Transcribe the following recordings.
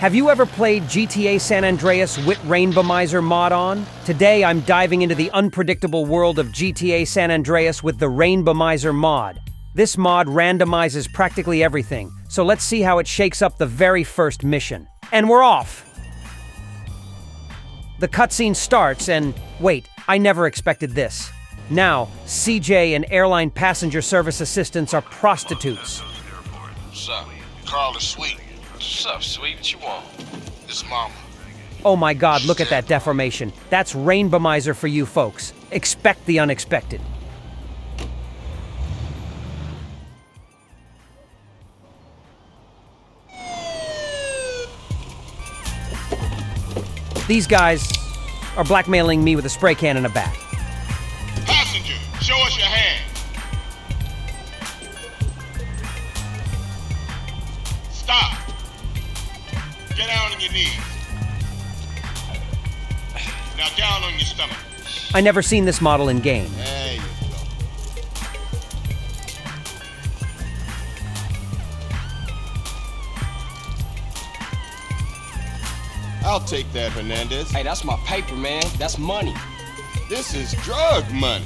Have you ever played GTA San Andreas with Randomizer mod on? Today I'm diving into the unpredictable world of GTA San Andreas with the Randomizer mod. This mod randomizes practically everything, so let's see how it shakes up the very first mission. And we're off! The cutscene starts and, wait, I never expected this. Now, CJ and airline passenger service assistants are prostitutes. Carl is sweet. What's up, sweet? What you want? This mama. Oh my god, look at that deformation. That's Rainbomizer for you folks. Expect the unexpected. These guys are blackmailing me with a spray can and a bat. Passenger, show us your hand. On your knees. Now down on your stomach. I never seen this model in game. There you go. I'll take that, Hernandez. Hey, that's my paper, man. That's money. This is drug money.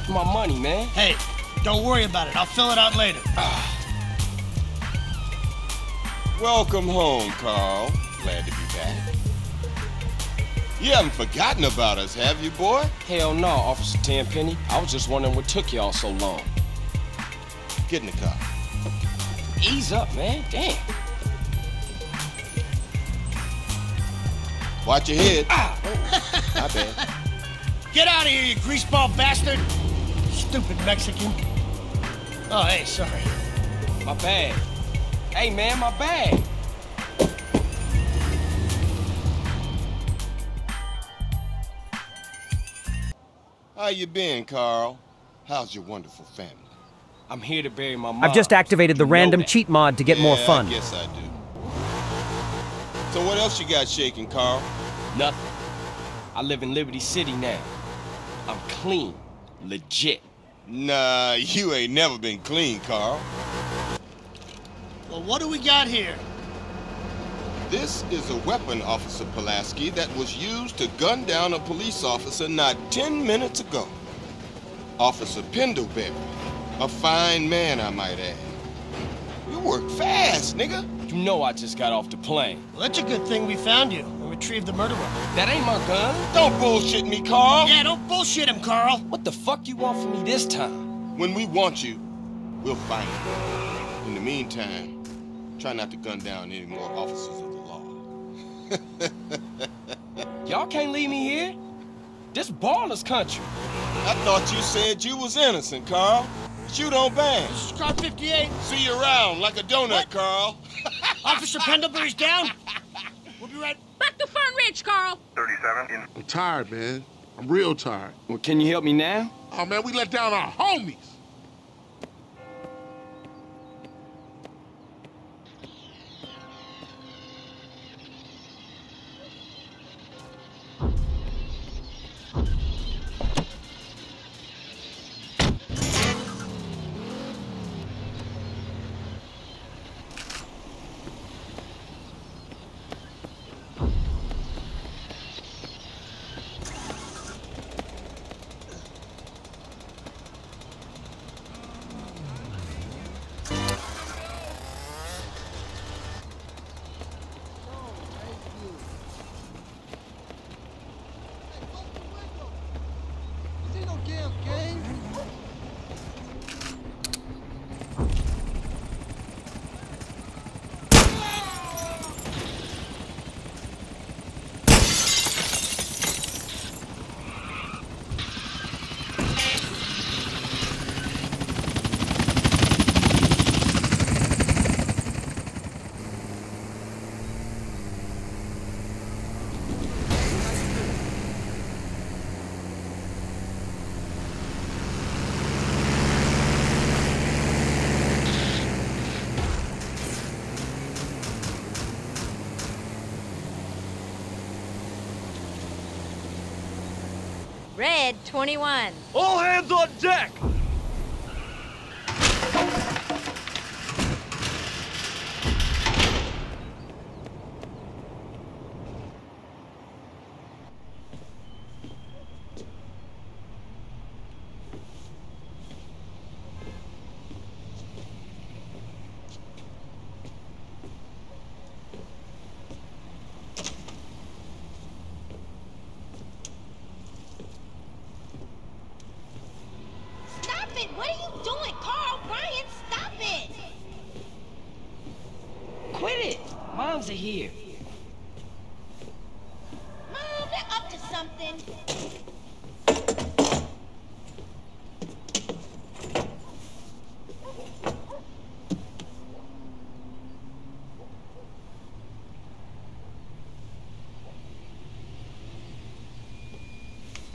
It's my money, man. Hey, don't worry about it. I'll fill it out later. Welcome home, Carl. Glad to be back. You haven't forgotten about us, have you, boy? Hell no, Officer Tenpenny. I was just wondering what took y'all so long. Get in the car. Ease up, man. Damn. Watch your head. Ah! My bad. Get out of here, you greaseball bastard! Stupid Mexican. Oh, hey, sorry. My bag. Hey, man, my bag. How you been, Carl? How's your wonderful family? I'm here to bury my mom. I've just activated the You random that. cheat mod to get more Yeah, fun. I I do. So what else you got shaking, Carl? Nothing. I live in Liberty City now. I'm clean. Legit. Nah, you ain't never been clean, Carl. Well, what do we got here? This is a weapon, Officer Pulaski, that was used to gun down a police officer not 10 minutes ago. Officer Pendlebury. A fine man, I might add. You work fast, nigga. You know I just got off the plane. Well, that's a good thing we found you and retrieved the murder weapon. That ain't my gun. Don't bullshit me, Carl. Yeah, don't bullshit him, Carl. What the fuck you want from me this time? When we want you, we'll find you. In the meantime, try not to gun down any more officers of the law. Y'all can't leave me here. This Ballas country. I thought you said you was innocent, Carl. Shoot on bang. This is car 58. See you around like a donut, What? Carl. Officer Pendlebury's down. We'll be right. Back to Fern Ridge, Carl. 37 in. I'm tired, man. I'm real tired. Well, can you help me now? Oh, man, we let down our homies. Red 21. All hands on deck! Something?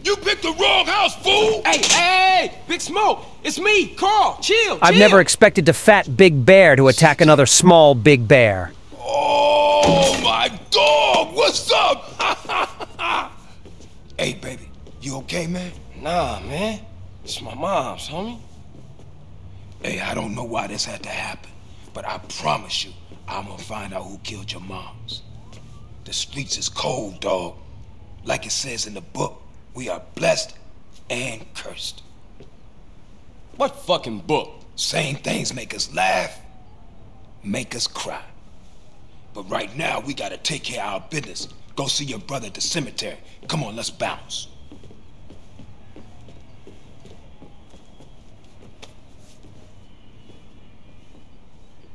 You picked the wrong house, fool! Hey, hey, hey, Big Smoke, it's me, Carl. Chill. I've chill. never expected to fat Big Bear to attack another small Big Bear. Oh, my dog! What's up? hey, baby, you okay, man? Nah, man. It's my mom's, homie. Hey, I don't know why this had to happen, but I promise you, I'm gonna find out who killed your moms. The streets is cold, dog. Like it says in the book, we are blessed and cursed. What fucking book? Same things make us laugh, make us cry. But right now, we gotta take care of our business. Go see your brother at the cemetery. Come on, let's bounce.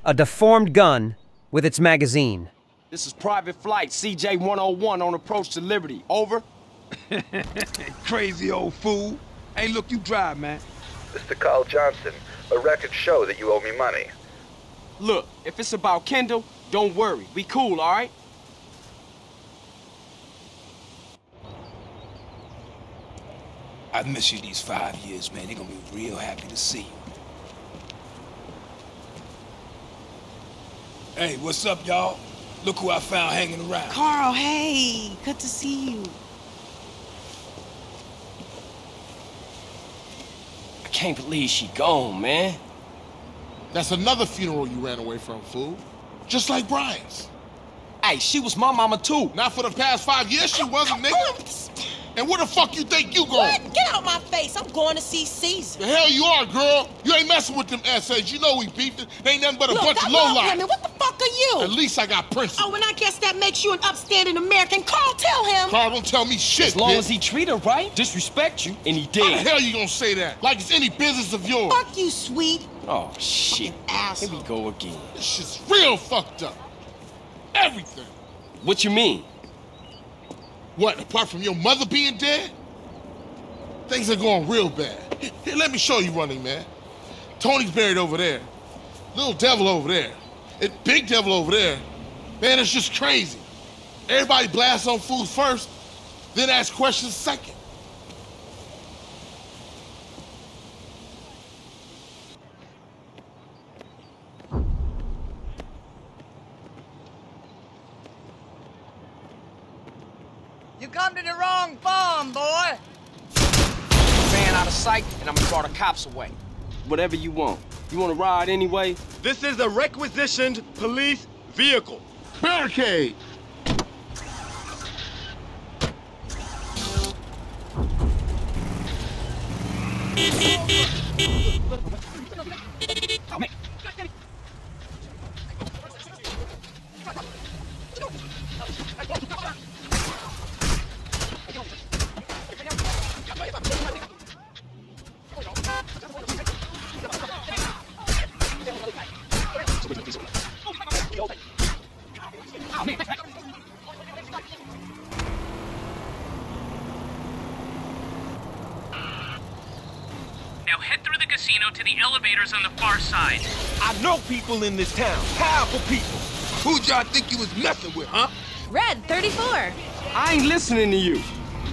A deformed gun with its magazine. This is Private Flight CJ 101 on approach to Liberty. Over. Crazy old fool. Hey, look, you drive, man. Mr. Carl Johnson, a records show that you owe me money. Look, if it's about Kendl, don't worry. We cool, all right? I've missed you these five years, man. They're gonna be real happy to see you. Hey, what's up, y'all? Look who I found hanging around. Carl, hey, good to see you. I can't believe she gone, man. That's another funeral you ran away from, fool. Just like Brian's. Hey, she was my mama too. Not for the past five years, she wasn't, nigga. And where the fuck you think you going? What? Get out my face. I'm going to see Cesar. The hell you are, girl. You ain't messing with them essays. You know we beefing. They ain't nothing but a Look, bunch I of love lowlife. women. What the fuck are you? At least I got principles. Oh, and I guess that makes you an upstanding American. Carl, tell him. Carl, don't tell me shit, As long bitch. as he treat her right, disrespect you, and he did. How the did. hell you gonna say that? Like it's any business of yours. Fuck you, sweet. Oh, shit. Here we go again. This shit's real fucked up. Everything. What you mean? What, apart from your mother being dead? Things are going real bad. Here, let me show you running, man. Tony's buried over there. Little devil over there. And big devil over there. Man, it's just crazy. Everybody blasts on food first, then ask questions second. You come to the wrong farm, boy. Van out of sight, and I'm gonna draw the cops away. Whatever you want. You wanna ride anyway? This is a requisitioned police vehicle. Barricade! Now head through the casino to the elevators on the far side. I know people in this town. Powerful people. Who'd y'all think you was messing with, huh? Red 34. I ain't listening to you.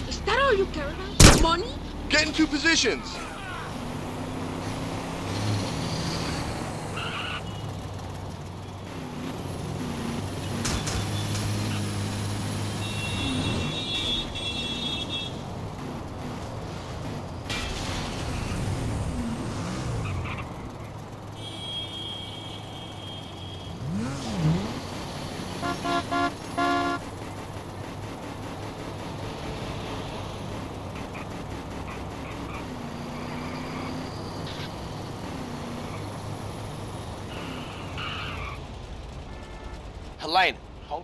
Is that all you care about? Money? Get into positions. Helena. Hold.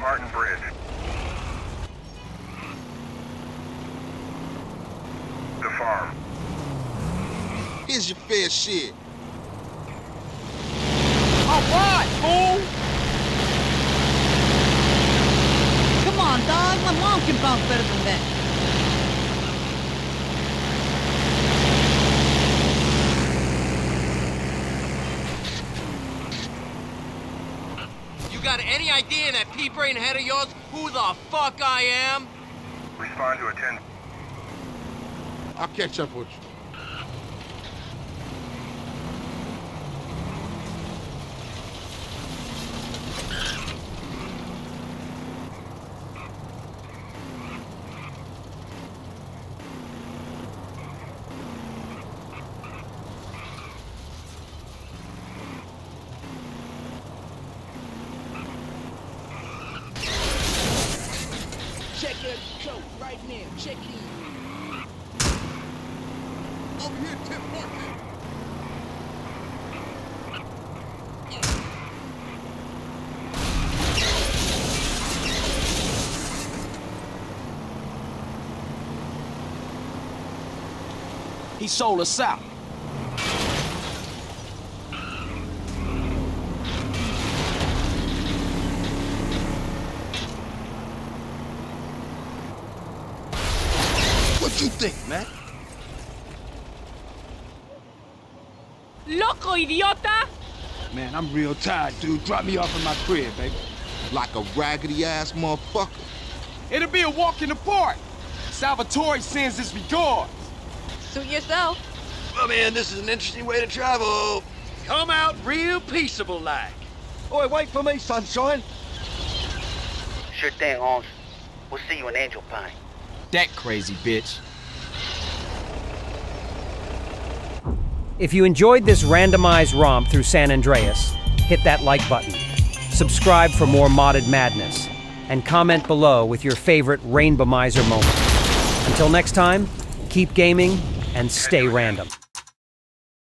Martin Bridge. The farm. Here's your fair share. All right, fool. sounds better than that. You got any idea in that pea-brain head of yours who the fuck I am? Respond to a 10. I'll catch up with you. Check your coat right now. Check in. Over here, Tim. He sold us out. What you think, man? Loco, idiota! Man, I'm real tired, dude. Drop me off in my crib, baby. Like a raggedy ass motherfucker. It'll be a walk in the park. Salvatore sends his regards. Suit yourself. Well, man, this is an interesting way to travel. Come out real peaceable like. Oi, wait for me, sunshine. Sure thing, Holmes. We'll see you in Angel Pine. That crazy bitch. If you enjoyed this randomized romp through San Andreas, hit that like button, subscribe for more modded madness, and comment below with your favorite Rainbomizer moment. Until next time, keep gaming and stay random.